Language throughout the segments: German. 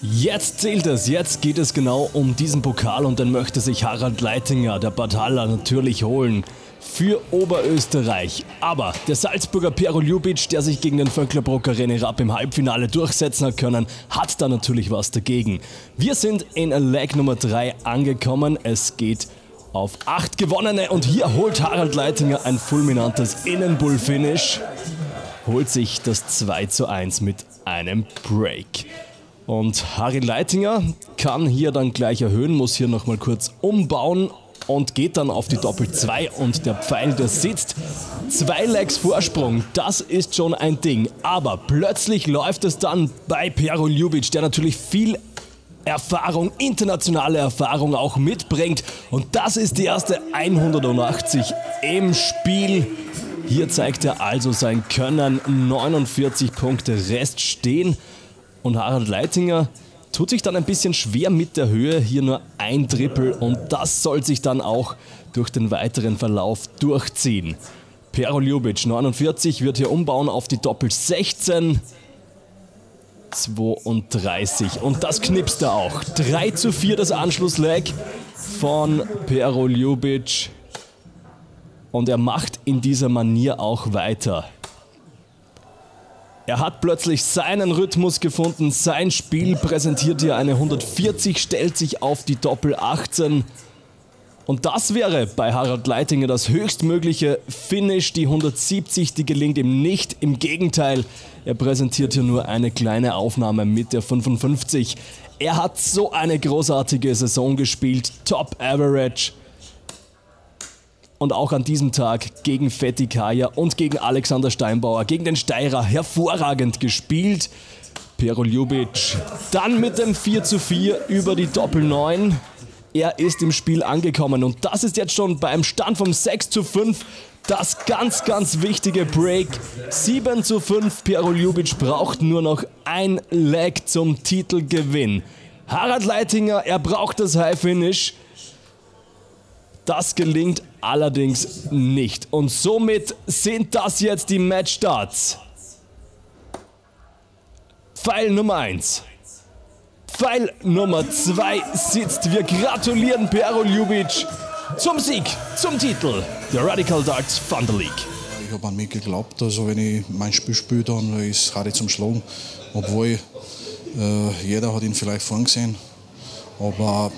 Jetzt zählt es, jetzt geht es genau um diesen Pokal und den möchte sich Harald Leitinger, der Bataller, natürlich holen für Oberösterreich. Aber der Salzburger Pero Ljubic, der sich gegen den Vöcklerbrucker René Rapp im Halbfinale durchsetzen hat können, hat da natürlich was dagegen. Wir sind in Leg Nummer 3 angekommen. Es geht auf 8 gewonnene und hier holt Harald Leitinger ein fulminantes Innenbull-Finish. Holt sich das 2 zu 1 mit einem Break. Und Harry Leitinger kann hier dann gleich erhöhen, muss hier nochmal kurz umbauen und geht dann auf die Doppel 2 und der Pfeil, der sitzt. Zwei Legs Vorsprung, das ist schon ein Ding. Aber plötzlich läuft es dann bei Pero Ljubic, der natürlich viel Erfahrung, internationale Erfahrung auch mitbringt. Und das ist die erste 180 im Spiel. Hier zeigt er also sein Können. 49 Punkte Rest stehen. Und Harald Leitinger tut sich dann ein bisschen schwer mit der Höhe, hier nur ein Triple und das soll sich dann auch durch den weiteren Verlauf durchziehen. Pero Ljubic 49 wird hier umbauen auf die Doppel 16. 32 und das knipst er auch. 3 zu 4 das Anschlussleg von Pero Ljubic und er macht in dieser Manier auch weiter. Er hat plötzlich seinen Rhythmus gefunden, sein Spiel präsentiert hier eine 140, stellt sich auf die Doppel 18. Und das wäre bei Harald Leitinger das höchstmögliche Finish. Die 170, die gelingt ihm nicht. Im Gegenteil, er präsentiert hier nur eine kleine Aufnahme mit der 55. Er hat so eine großartige Saison gespielt. Top Average und auch an diesem Tag gegen Fetti Kaya und gegen Alexander Steinbauer, gegen den Steirer hervorragend gespielt. Pero Ljubic dann mit dem 4 zu 4 über die Doppel 9. Er ist im Spiel angekommen und das ist jetzt schon beim Stand vom 6 zu 5 das ganz, ganz wichtige Break. 7 zu 5, Pero Ljubic braucht nur noch ein Leg zum Titelgewinn. Harald Leitinger, er braucht das High Finish. Das gelingt allerdings nicht. Und somit sind das jetzt die Matchstarts. Pfeil Nummer 1. Pfeil Nummer 2 sitzt. Wir gratulieren Pero Ljubic zum Sieg, zum Titel der Radical Darts Thunder League. Ich habe an mich geglaubt, also wenn ich mein Spiel spiele, dann ist Harry zum Schlagen. Obwohl äh, jeder hat ihn vielleicht vorn gesehen. Aber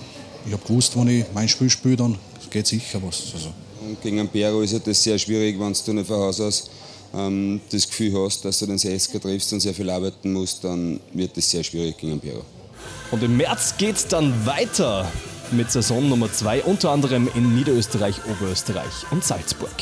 ich habe gewusst, wenn ich mein Spiel spiele, dann geht sicher was. Also. Und gegen einen Pero ist das sehr schwierig, wenn du nicht von Haus aus ähm, das Gefühl hast, dass du den Sesker triffst und sehr viel arbeiten musst, dann wird das sehr schwierig gegen einen Pero. Und im März geht es dann weiter mit Saison Nummer 2, unter anderem in Niederösterreich, Oberösterreich und Salzburg.